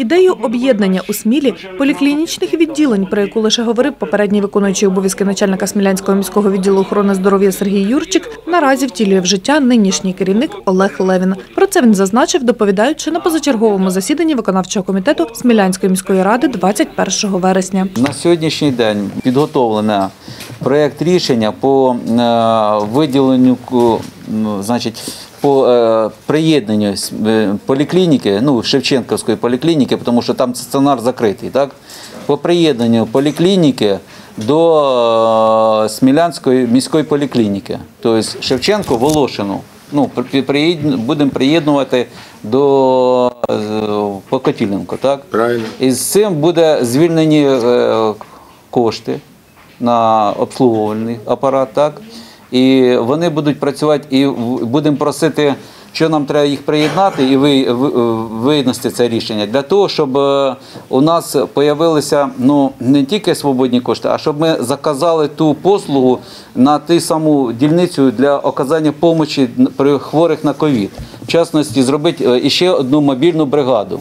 ідею об'єднання у Смілі поліклінічних відділень, про яку лише говорив попередній виконуючий обов'язки начальника Смілянського міського відділу охорони здоров'я Сергій Юрчик, наразі втілює в життя нинішній керівник Олег Левін. Про це він зазначив, доповідаючи на позачерговому засіданні виконавчого комітету Смілянської міської ради 21 вересня. На сьогоднішній день підготовлено проєкт рішення по е, виділенню значить, по е, приєднанню е, поліклініки, ну, Шевченківської поліклініки, тому що там стаціонар закритий, так? По приєднанню поліклініки до е, Смілянської міської поліклініки. Тобто Шевченко Волошину. Ну, будемо приєднувати до Покотіленко, так? Правильно. І з цим буде звільнені е, кошти на обслуговувальний апарат, так? І вони будуть працювати, і будемо просити, що нам треба їх приєднати і ви, ви- винести це рішення для того, щоб е, у нас появилися ну, не тільки свободні кошти, а щоб ми заказали ту послугу на ту саму дільницю для оказання допомоги при хворих на ковід. В частності, зробити е, іще одну мобільну бригаду.